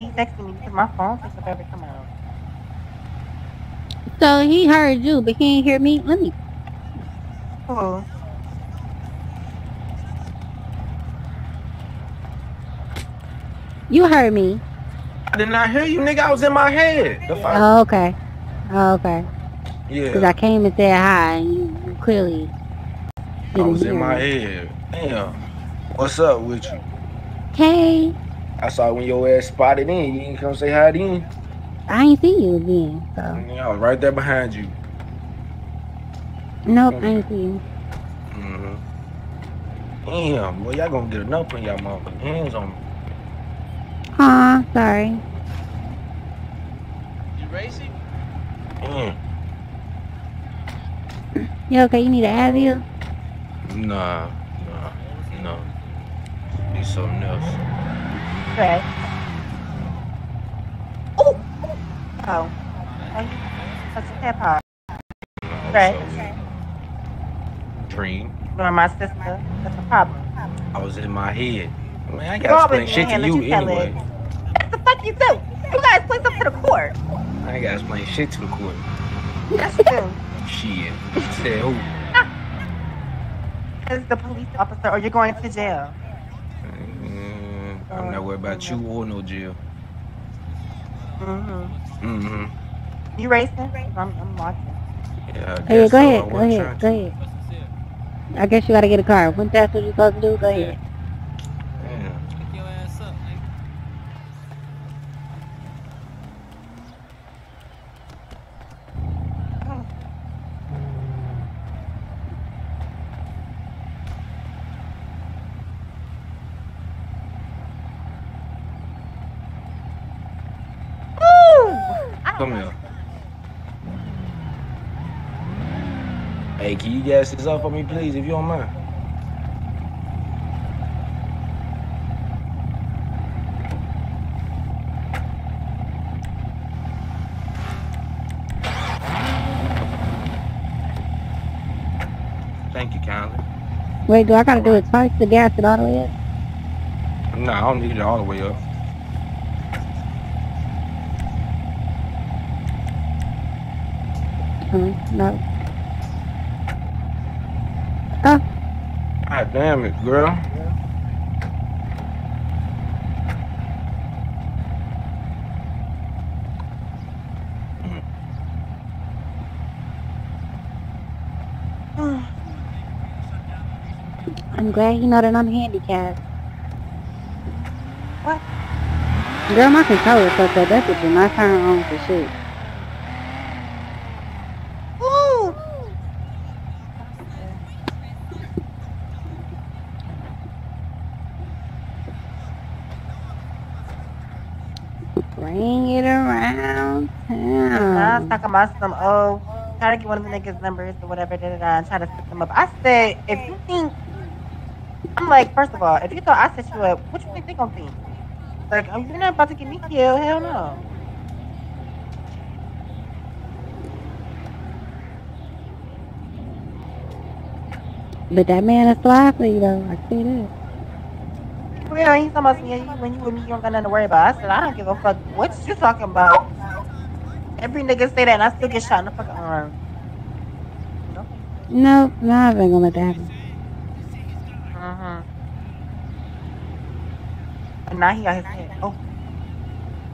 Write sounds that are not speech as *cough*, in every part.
He texted me because my phone takes up every come out. So he heard you, but he ain't hear me. Let me. Cool. You heard me. I did not hear you, nigga. I was in my head. The fuck? Oh, okay. Oh, okay. Yeah. Because I came and said hi, and you, you clearly I didn't was hear in my me. head. Damn. What's up with you? Hey, I saw when your ass spotted in. You didn't come say hi then. I ain't see you again. So Yeah, I was right there behind you. nope, I ain't see you. hmm Damn, boy, y'all gonna get enough on y'all motherfucking hands on me. Aw, sorry. You racing? Mm. You okay? You need an Advil? Nah, nah, no. Need something else. Right. Oh, oh. Oh. That's a hip hop. No, Right. so- Dream. Or my sister. That's a problem. I was in my head. Man, I gotta explain shit to you you anyway. What the fuck you do? You guys place up to the court. I ain't gotta explain shit to the court. Yes, you do. Shit. Said who? *laughs* As the police officer, or you're going to jail. I'm not worried about you or no jail. Mm-hmm. Mm-hmm. You racing? I'm, I'm watching. Yeah, I Hey, guess go so. I ahead, go ahead, go to. ahead. I guess you gotta get a car. When that's what you're supposed to do, go ahead. Damn. Pick your ass up, nigga. Woo! Come here. Hey, can you gas this up for me, please, if you don't mind? Thank you kindly. Wait, do I gotta do it twice to gas it all the way up? No, I don't need it all the way up. Uh, no. Oh, God damn it, girl. I'm glad you know that I'm handicapped. What? Girl, my controller fucked up. That bitch will not turn on for shit. Bring it around And I was uh, talking about some, oh, try to get one of the niggas' numbers or whatever, da da da, and try to set them up. I said, if you think, I'm like, first of all, if you thought I set you up, what you think they gonna think? Like, oh, you're not about to get me killed, hell no. But that man is fly for you though. I see that. Well, he's talking about you, when you with me, you don't got nothing to worry about. I said, I don't give a fuck what you talking about. Every nigga say that, and I still get shot in the fucking arm. No, no, I ain't gonna let that happen. Mm-hmm. And now he got his head. Oh,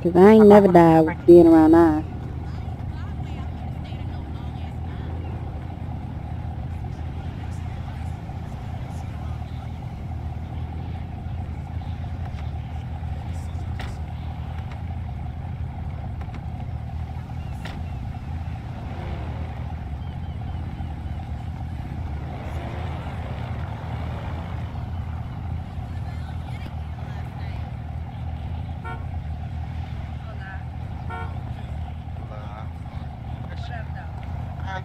Cause I ain't never died with being around nine.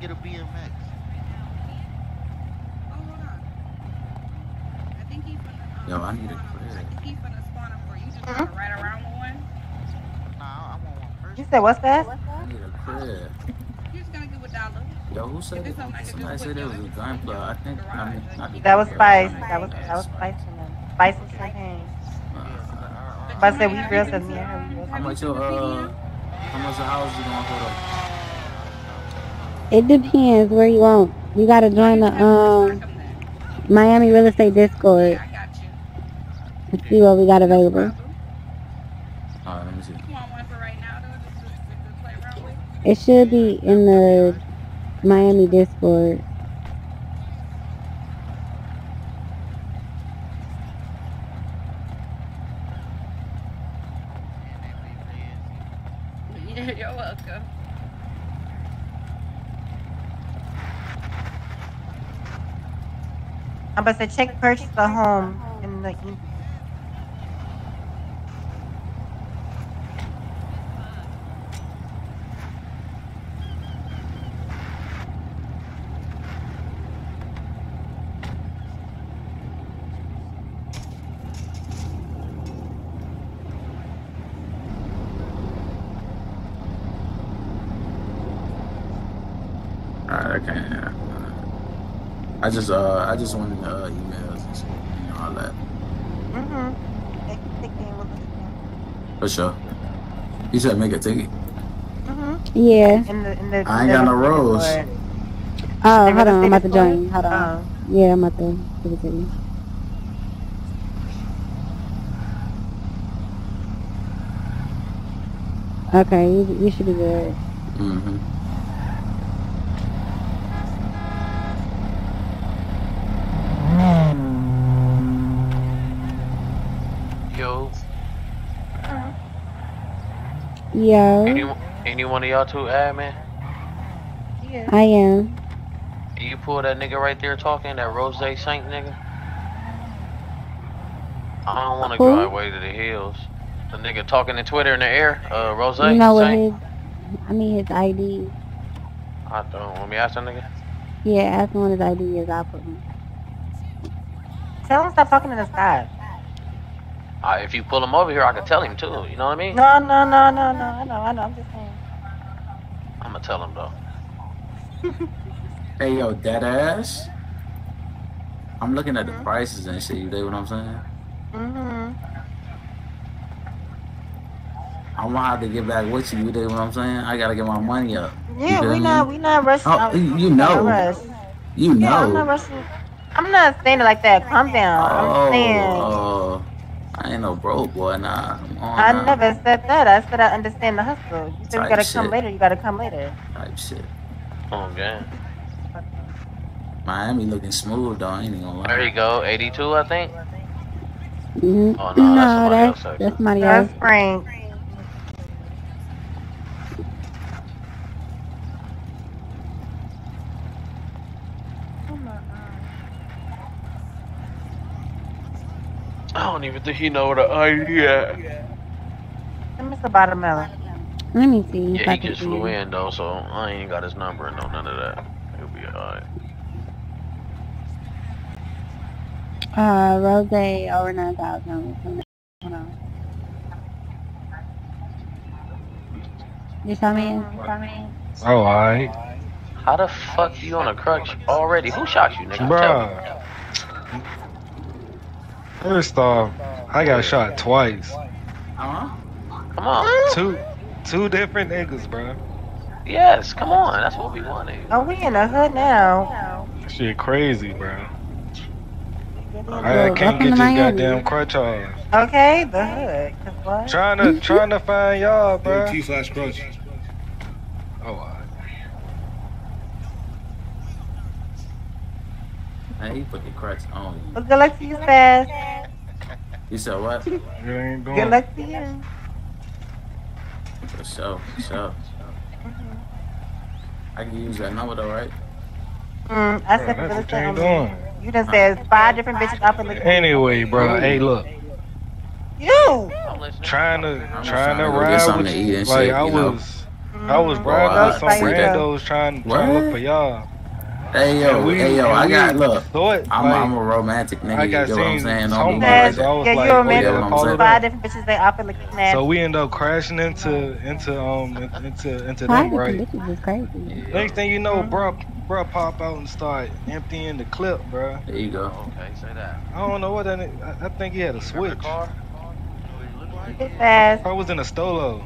Get a BMX. Yo, I need a I crib. think he finna spawn up for you. Just gonna ride around with one. Nah, I want one first. you said what's that? I need a crib. You're just gonna give a dollar. Yo, who said If it? it's something I could Somebody said it was a in gun the. I think, I mean, not That was spice. That was that was Spice. spice and them. Spice and champagne. Uh, But But I said we real says me and her. How much your uh? How much the house you gonna put up? It depends where you want. You gotta join the um Miami Real Estate Discord I got you. to see what we got available. Alright, let me see. You want one for right now, though, just to, just to play around with? It should be in the Miami Discord. Yeah, you're welcome. I'm about to check purchase the home in the e- Alright, I can't. uh, I just uh, I just wanted uh emails and shit, you know all that. Mhm. Take take the with us. For sure. You said make a ticket. Mhm. Yeah. In the in the. I ain't got no rolls. Oh, hold on. I'm about to Discord? join. Hold on. Oh. Yeah, I'm about to give it to you. Okay, you, you should be good. Mm-hmm. Yo, Yo, any any one of y'all two admin? Yeah. I am. You pull that nigga right there talking, that Rose Saint nigga? I don't want to go all the way to the hills. The nigga talking in Twitter in the air, uh, Rose You know what Saint? his? I mean his ID. I don't. want me ask that nigga. Yeah, ask him what his ID is. I'll put him. Tell him stop talking to the sky. Uh, if you pull him over here, I can tell him too. You know what I mean? No, no, no, no, no. I know, I know. I'm just saying. I'm gonna tell him though. *laughs* Hey yo, dead ass. I'm looking at the prices and shit. You dig what I'm saying? Mhm. I'm gonna have to get back with you. You dig what I'm saying? I gotta get my money up. Yeah, feel we not we not rushing. Oh, out. you- you know. rush. You Yeah, I'm not know. rushing. I'm not saying it like that. Calm down. I'm Oh, saying. oh, I ain't no broke boy. Nah, come on. I now. never said that. I said I understand the hustle. You said you gotta shit. come later. You gotta come later. Type shit. Oh, gang. Miami looking smooth though. I ain't even gonna lie. There you go. 82, I think. hmm Oh, no, that's somebody that's else, actually. that's somebody else. That's Frank. Oh my God. I don't even think he know where the ID at. Let me see watermelon. Let me see. Yeah, he just flew in though, so I ain't got his number and no none of that. He'll be alright. Uh, Rose over nine thousand. Hold on. You saw me? You saw me? Oh, alright. How the fuck you on a crutch already? Who shot you, nigga? Tell me. Bruh. First off, I got shot twice. Huh? Come on. Two two different niggas, bro. Yes, come on. That's what we wanted. Oh, we in the hood now. Shit crazy, bro. I, I Well, can't get to this goddamn crutch off. Okay, the hood. 'Cause what? Trying to trying to find y'all, bro. T slash crunch. Oh, alright. Hey, he put the crutch on you. Well, good luck to you, fast. You said what? *laughs* it ain't Good going. luck to you. For sure, for sure. I can use that number though, right? Mm, I Bro, said that's good what you luck ain't to doing. You done said five different bitches up in the Anyway, bro. Hey, look. You. Trying to I'm trying trying to to go get ride with to you. Like shit, I you know? was, I was Mm, riding with some randos trying trying to look for y'all. Hey yo, we- hey yo, I got look. thought, I'm, like, I'm a romantic nigga. I You got get what I'm saying? Don't be Yeah, so I that. was yeah, like, you oh, remember yeah, what I'm call saying? it five different bitches they up in the kidnap. So we end up crashing into into um into into Five them right. different bitches is crazy. Next thing you know, bro, bro pop out and start emptying the clip, bro. There you go. Okay, say that. I don't know what that. I, I think he had a Remember switch. the car? Keep it fast. Car was in a stolo.